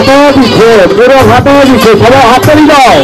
ফাটা দিচ্ছে পুরো ফাটা দিচ্ছে সবাই হাত তালি দাও